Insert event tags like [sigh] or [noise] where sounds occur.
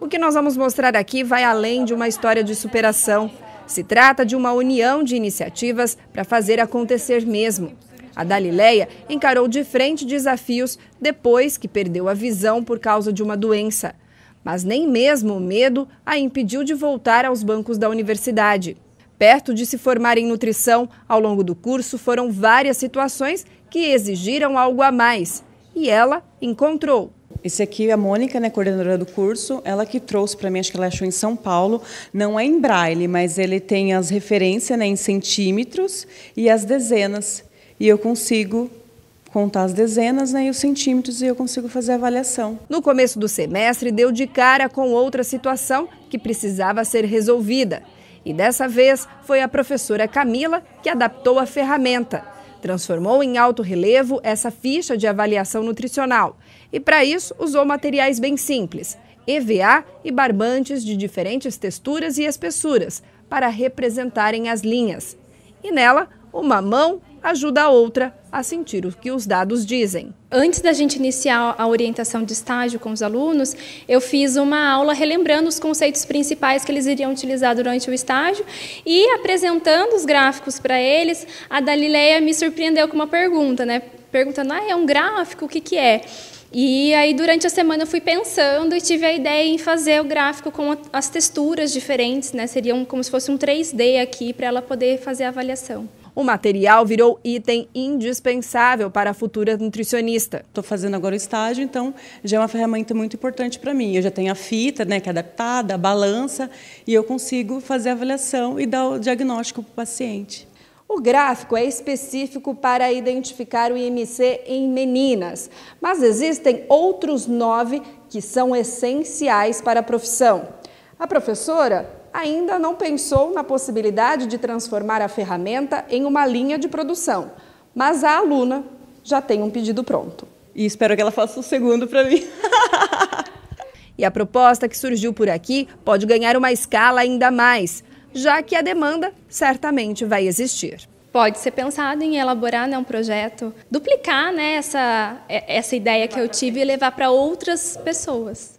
O que nós vamos mostrar aqui vai além de uma história de superação. Se trata de uma união de iniciativas para fazer acontecer mesmo. A Dalileia encarou de frente desafios depois que perdeu a visão por causa de uma doença. Mas nem mesmo o medo a impediu de voltar aos bancos da universidade. Perto de se formar em nutrição, ao longo do curso foram várias situações que exigiram algo a mais. E ela encontrou. Esse aqui é a Mônica, né, coordenadora do curso, ela que trouxe para mim, acho que ela achou em São Paulo, não é em braille, mas ele tem as referências né, em centímetros e as dezenas. E eu consigo contar as dezenas né, e os centímetros e eu consigo fazer a avaliação. No começo do semestre, deu de cara com outra situação que precisava ser resolvida. E dessa vez foi a professora Camila que adaptou a ferramenta transformou em alto relevo essa ficha de avaliação nutricional e, para isso, usou materiais bem simples, EVA e barbantes de diferentes texturas e espessuras para representarem as linhas. E nela, uma mão ajuda a outra a sentir o que os dados dizem. Antes da gente iniciar a orientação de estágio com os alunos, eu fiz uma aula relembrando os conceitos principais que eles iriam utilizar durante o estágio e apresentando os gráficos para eles, a Dalileia me surpreendeu com uma pergunta, né? Perguntando: "Ah, é um gráfico? O que que é?" E aí, durante a semana, eu fui pensando e tive a ideia em fazer o gráfico com as texturas diferentes, né? Seria como se fosse um 3D aqui, para ela poder fazer a avaliação. O material virou item indispensável para a futura nutricionista. Estou fazendo agora o estágio, então já é uma ferramenta muito importante para mim. Eu já tenho a fita, né, que é adaptada, a balança, e eu consigo fazer a avaliação e dar o diagnóstico para o paciente. O gráfico é específico para identificar o IMC em meninas, mas existem outros nove que são essenciais para a profissão. A professora ainda não pensou na possibilidade de transformar a ferramenta em uma linha de produção, mas a aluna já tem um pedido pronto. E espero que ela faça o segundo para mim. [laughs] e a proposta que surgiu por aqui pode ganhar uma escala ainda mais, já que a demanda certamente vai existir pode ser pensado em elaborar né, um projeto, duplicar né, essa, essa ideia que eu tive e levar para outras pessoas.